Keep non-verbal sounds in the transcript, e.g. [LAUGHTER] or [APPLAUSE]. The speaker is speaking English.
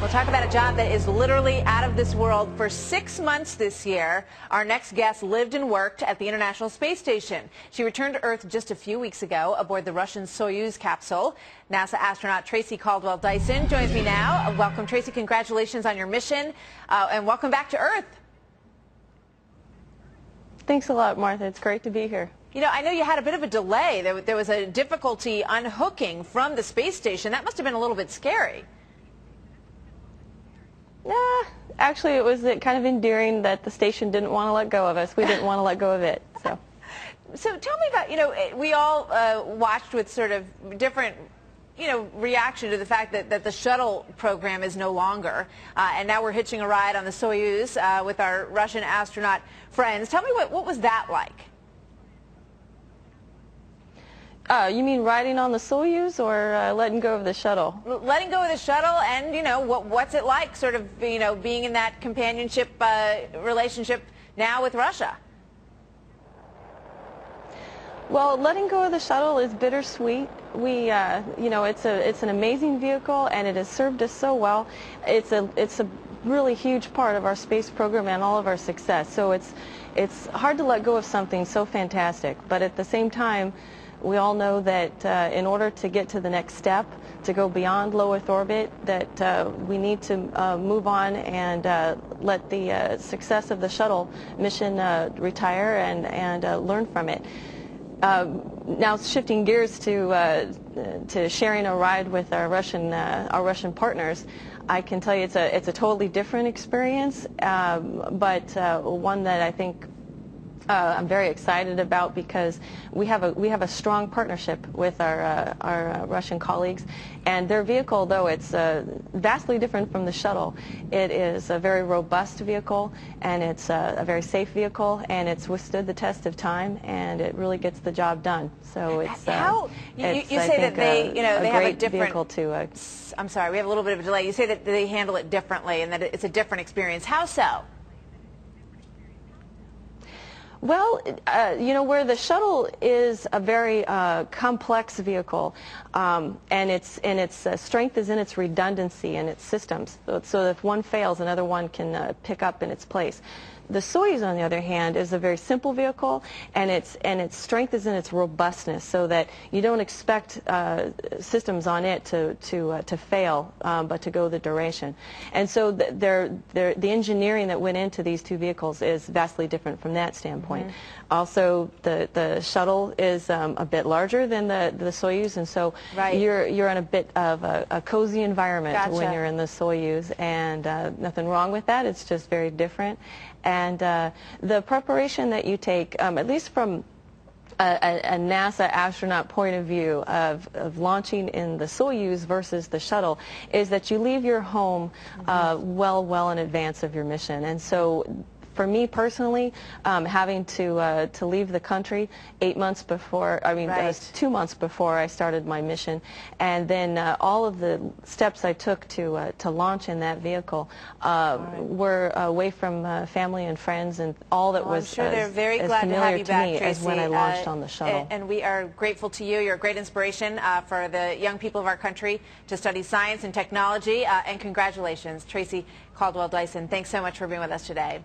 We'll talk about a job that is literally out of this world. For six months this year, our next guest lived and worked at the International Space Station. She returned to Earth just a few weeks ago aboard the Russian Soyuz capsule. NASA astronaut Tracy Caldwell Dyson joins me now. Welcome, Tracy. Congratulations on your mission, uh, and welcome back to Earth. Thanks a lot, Martha. It's great to be here. You know, I know you had a bit of a delay. There, there was a difficulty unhooking from the space station. That must have been a little bit scary. Yeah, actually, it was kind of endearing that the station didn't want to let go of us. We didn't want to let go of it. So, [LAUGHS] so tell me about you know we all uh, watched with sort of different you know, reaction to the fact that, that the shuttle program is no longer, uh, and now we're hitching a ride on the Soyuz uh, with our Russian astronaut friends. Tell me what, what was that like? Uh, you mean riding on the Soyuz or uh, letting go of the shuttle? Letting go of the shuttle, and you know, what, what's it like, sort of, you know, being in that companionship uh, relationship now with Russia? Well, letting go of the shuttle is bittersweet. We, uh, you know, it's a it's an amazing vehicle, and it has served us so well. It's a it's a really huge part of our space program and all of our success. So it's it's hard to let go of something so fantastic, but at the same time we all know that uh, in order to get to the next step, to go beyond low Earth orbit, that uh, we need to uh, move on and uh, let the uh, success of the shuttle mission uh, retire and, and learn from it. now shifting gears to to sharing a ride with our Russian our Russian partners, I can tell you it's a it's a totally different experience, um, but one that I think uh, I'm very excited about because we have a we have a strong partnership with our uh, our uh, Russian colleagues, and their vehicle, though it's uh, vastly different from the shuttle, it is a very robust vehicle and it's a, a, very safe vehicle and it's withstood the test of time and it really gets the job done. So it's uh, how you, it's, you say think, that they you know they have a different vehicle to. Uh, I'm sorry, we have a little bit of a delay. You say that they handle it differently and that it's a different experience. How so? Well, uh, you know, where the shuttle is a very uh, complex vehicle, um, and its and its uh, strength is in its redundancy and its systems. So, if one fails, another one can uh, pick up in its place. The Soyuz, on the other hand, is a very simple vehicle, and its and its strength is in its robustness, so that you don't expect uh, systems on it to to uh, to fail, um, but to go the duration. And so the, they're, they're, the engineering that went into these two vehicles is vastly different from that standpoint. Mm -hmm. Also, the the shuttle is um, a bit larger than the the Soyuz, and so right. you're you're in a bit of a, a cozy environment gotcha. when you're in the Soyuz, and uh, nothing wrong with that. It's just very different. And uh, the preparation that you take, um, at least from a, a, NASA astronaut point of view of, of, launching in the Soyuz versus the shuttle is that you leave your home uh, well, well in advance of your mission. And so for me personally, um, having to uh, to leave the country eight months before, I mean, right. two months before I started my mission, and then uh, all of the steps I took to uh, to launch in that vehicle uh, right. were away from uh, family and friends, and all that well, was I'm sure as, they're very glad to have you back, me Tracy. as when I launched on the shuttle. And we are grateful to you. You're a great inspiration for the young people of our country to study science and technology. and congratulations, Tracy Caldwell Dyson. Thanks so much for being with us today.